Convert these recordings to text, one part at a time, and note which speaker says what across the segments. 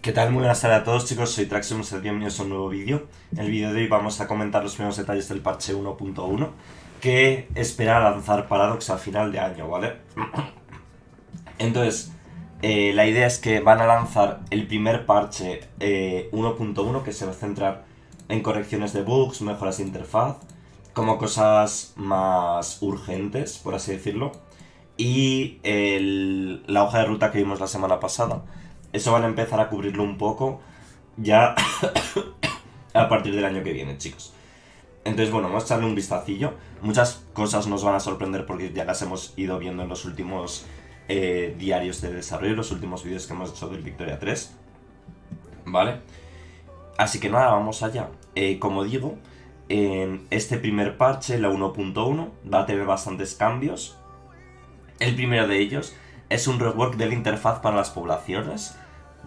Speaker 1: ¿Qué tal? Muy buenas tardes a todos chicos, soy Traxium, bienvenidos a un nuevo vídeo. En el vídeo de hoy vamos a comentar los primeros detalles del parche 1.1 que espera lanzar Paradox a final de año, ¿vale? Entonces, eh, la idea es que van a lanzar el primer parche 1.1 eh, que se va a centrar en correcciones de bugs, mejoras de interfaz, como cosas más urgentes, por así decirlo. Y la hoja de ruta que vimos la semana pasada eso van a empezar a cubrirlo un poco ya a partir del año que viene, chicos. Entonces, bueno, vamos a echarle un vistacillo. Muchas cosas nos van a sorprender porque ya las hemos ido viendo en los últimos eh, diarios de desarrollo, los últimos vídeos que hemos hecho del Victoria 3. ¿Vale? Así que nada, vamos allá. Eh, como digo, en este primer parche, la 1.1, va a tener bastantes cambios. El primero de ellos es un rework de la interfaz para las poblaciones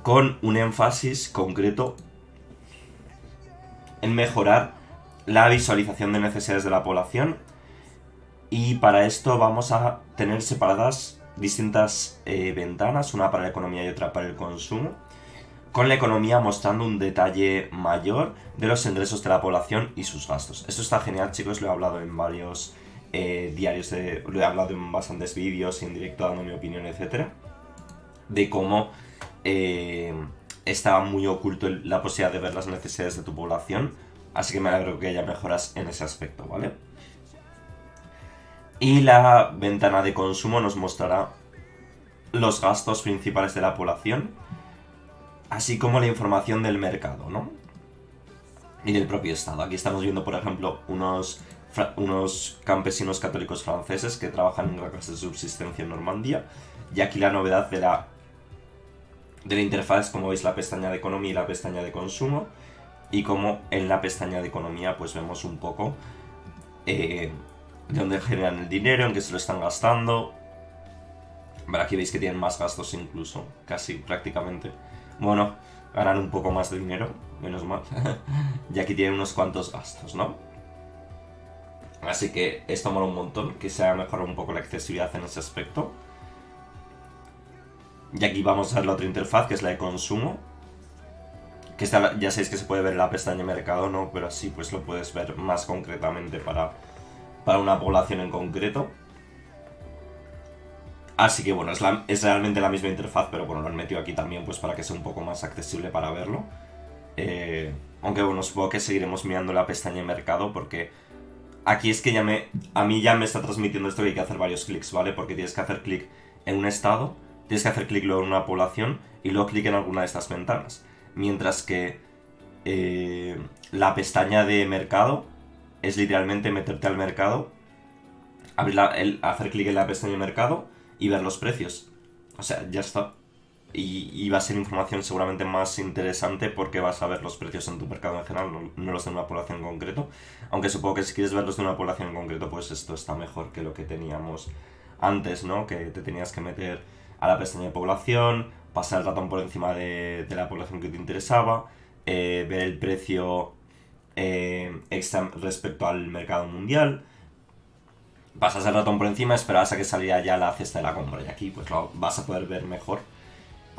Speaker 1: con un énfasis concreto en mejorar la visualización de necesidades de la población y para esto vamos a tener separadas distintas eh, ventanas, una para la economía y otra para el consumo, con la economía mostrando un detalle mayor de los ingresos de la población y sus gastos. Esto está genial chicos, lo he hablado en varios eh, diarios de... Lo he hablado en bastantes vídeos, en directo dando mi opinión, etcétera, de cómo eh, estaba muy oculto la posibilidad de ver las necesidades de tu población, así que me alegro que haya mejoras en ese aspecto, ¿vale? Y la ventana de consumo nos mostrará los gastos principales de la población, así como la información del mercado, ¿no? Y del propio Estado. Aquí estamos viendo, por ejemplo, unos unos campesinos católicos franceses que trabajan en una clase de subsistencia en Normandía. Y aquí la novedad de la, de la interfaz como veis, la pestaña de economía y la pestaña de consumo. Y como en la pestaña de economía, pues vemos un poco eh, de dónde generan el dinero, en qué se lo están gastando. Vale, aquí veis que tienen más gastos incluso, casi prácticamente. Bueno, ganan un poco más de dinero, menos mal. y aquí tienen unos cuantos gastos, ¿no? Así que esto mola un montón, que se haya mejorado un poco la accesibilidad en ese aspecto. Y aquí vamos a ver la otra interfaz, que es la de consumo. Que está, ya sabéis que se puede ver en la pestaña mercado, ¿no? Pero así pues lo puedes ver más concretamente para, para una población en concreto. Así que bueno, es, es, realmente la misma interfaz, pero bueno, lo han metido aquí también pues para que sea un poco más accesible para verlo. Eh, aunque bueno, supongo que seguiremos mirando la pestaña mercado porque aquí es que ya me, a mí ya me está transmitiendo esto que hay que hacer varios clics, ¿vale? Porque tienes que hacer clic en un estado, tienes que hacer clic luego en una población y luego clic en alguna de estas ventanas. Mientras que eh, la pestaña de mercado es literalmente meterte al mercado, hacer clic en la pestaña de mercado y ver los precios. O sea, ya está y, va a ser información seguramente más interesante porque vas a ver los precios en tu mercado en general, no, los de una población en concreto. Aunque supongo que si quieres verlos de una población en concreto, pues esto está mejor que lo que teníamos antes, ¿no? Que te tenías que meter a la pestaña de población, pasar el ratón por encima de, la población que te interesaba, eh, ver el precio eh, extra respecto al mercado mundial. Pasas el ratón por encima, esperas a que saliera ya la cesta de la compra y aquí pues lo vas a poder ver mejor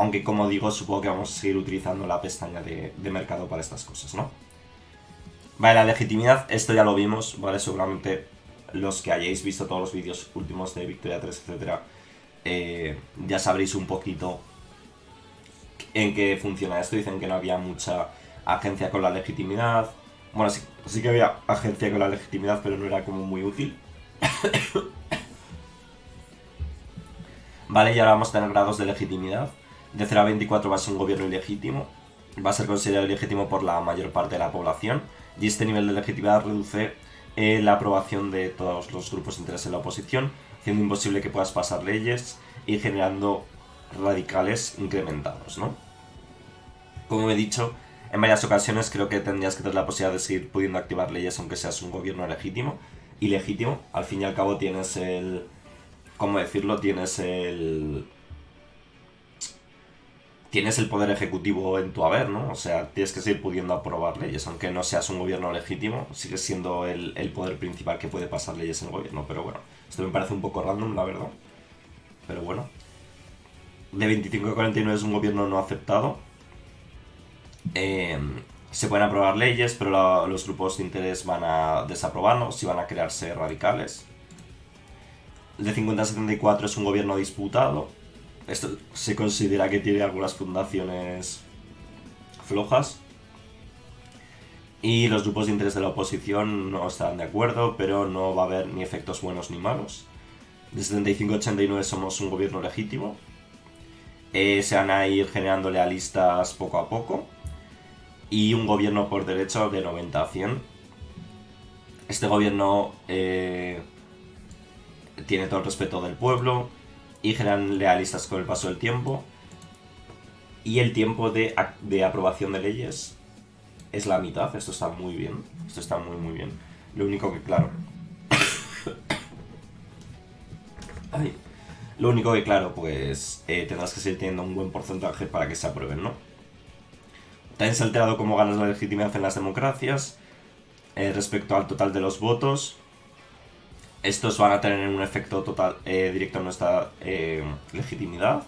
Speaker 1: aunque como digo, supongo que vamos a seguir utilizando la pestaña de, mercado para estas cosas, ¿no? Vale, la legitimidad, esto ya lo vimos, ¿vale? Seguramente los que hayáis visto todos los vídeos últimos de Victoria 3, etcétera, eh, ya sabréis un poquito en qué funciona esto. Dicen que no había mucha agencia con la legitimidad. Bueno, sí, sí que había agencia con la legitimidad, pero no era como muy útil. vale, y ahora vamos a tener grados de legitimidad de 0 a 24 va a ser un gobierno ilegítimo, va a ser considerado ilegítimo por la mayor parte de la población y este nivel de legitimidad reduce eh, la aprobación de todos los grupos de interés en la oposición, haciendo imposible que puedas pasar leyes y generando radicales incrementados, ¿no? Como he dicho, en varias ocasiones creo que tendrías que tener la posibilidad de seguir pudiendo activar leyes aunque seas un gobierno legítimo. Ilegítimo, al fin y al cabo tienes el... ¿Cómo decirlo? Tienes el tienes el poder ejecutivo en tu haber, ¿no? O sea, tienes que seguir pudiendo aprobar leyes, aunque no seas un gobierno legítimo, sigues siendo el, poder principal que puede pasar leyes en el gobierno. Pero bueno, esto me parece un poco random, la verdad. Pero bueno. De 25 a 49 es un gobierno no aceptado. eh, se pueden aprobar leyes, pero los grupos de interés van a desaprobarlos y van a crearse radicales. El de 50 74 es un gobierno disputado. Esto se considera que tiene algunas fundaciones flojas. Y los grupos de interés de la oposición no están de acuerdo, pero no va a haber ni efectos buenos ni malos. De 75 89 somos un gobierno legítimo. Eh, se van a ir generando lealistas poco a poco. Y un gobierno por derecho de 90 a 100. Este gobierno eh, tiene todo el respeto del pueblo y generan lealistas con el paso del tiempo. Y el tiempo de, de aprobación de leyes es la mitad. Esto está muy bien. Esto está muy, muy bien. Lo único que, claro. Lo único que, claro, pues eh, tendrás que seguir teniendo un buen porcentaje para que se aprueben, ¿no? También se ha alterado cómo ganas la legitimidad en las democracias eh, respecto al total de los votos. Estos van a tener un efecto total eh, directo en nuestra legitimidad.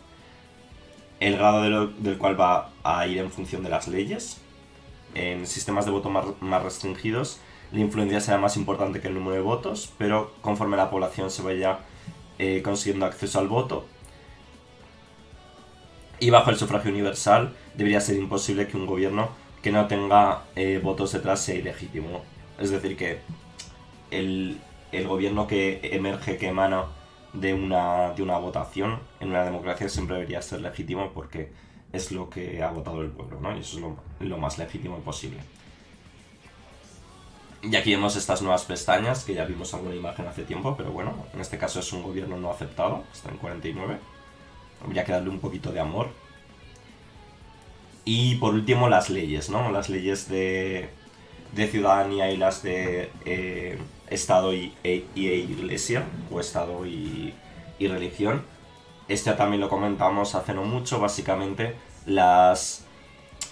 Speaker 1: El grado del cual va a ir en función de las leyes en sistemas de voto más, restringidos la influencia será más importante que el número de votos, pero conforme la población se vaya eh, consiguiendo acceso al voto y bajo el sufragio universal debería ser imposible que un gobierno que no tenga eh, votos detrás sea ilegítimo. Es decir, que el, el, gobierno que emerge, que emana de una, de una votación en una democracia siempre debería ser legítimo porque es lo que ha votado el pueblo, ¿no? Y eso es lo, más legítimo posible. Y aquí vemos estas nuevas pestañas, que ya vimos alguna imagen hace tiempo, pero bueno, en este caso es un gobierno no aceptado, está en 49. Habría que darle un poquito de amor. Y por último las leyes, ¿no? Las leyes de, de ciudadanía y las de eh, Estado y, e, y, Iglesia, o Estado y, y religión esto también lo comentamos hace no mucho, básicamente las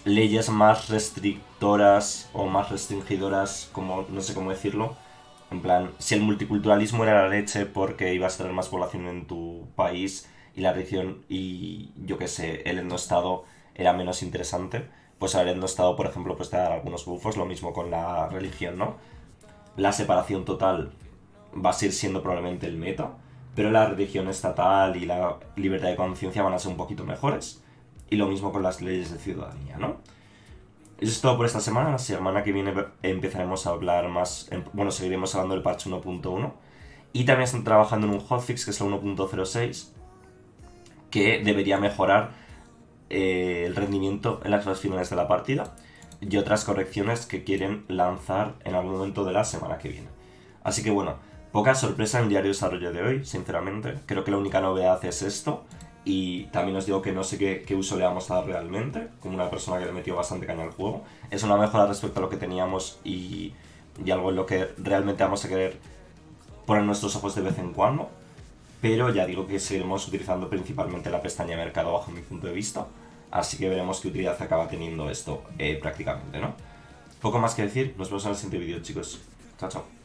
Speaker 1: leyes más restrictoras o más restringidoras, como no sé cómo decirlo, en plan, si el multiculturalismo era la leche porque ibas a tener más población en tu país y la religión y yo qué sé, el endoestado era menos interesante, pues el endoestado, por ejemplo, pues te da algunos bufos, lo mismo con la religión, ¿no? La separación total va a seguir siendo probablemente el meta, pero la religión estatal y la libertad de conciencia van a ser un poquito mejores. Y lo mismo con las leyes de ciudadanía, ¿no? Eso es todo por esta semana. La semana que viene empezaremos a hablar más. Bueno, seguiremos hablando del parche 1.1. Y también están trabajando en un hotfix que es el 1.06, que debería mejorar eh, el rendimiento en las finales de la partida y otras correcciones que quieren lanzar en algún momento de la semana que viene. Así que bueno, Poca sorpresa en el diario desarrollo de hoy, sinceramente. Creo que la única novedad es esto. Y también os digo que no sé qué, uso le vamos a dar realmente, como una persona que le metió bastante caña al juego. Es una mejora respecto a lo que teníamos y, y algo en lo que realmente vamos a querer poner nuestros ojos de vez en cuando. Pero ya digo que seguiremos utilizando principalmente la pestaña mercado bajo mi punto de vista. Así que veremos qué utilidad acaba teniendo esto eh, prácticamente, ¿no? Poco más que decir, nos vemos en el siguiente vídeo chicos. Chao, chao.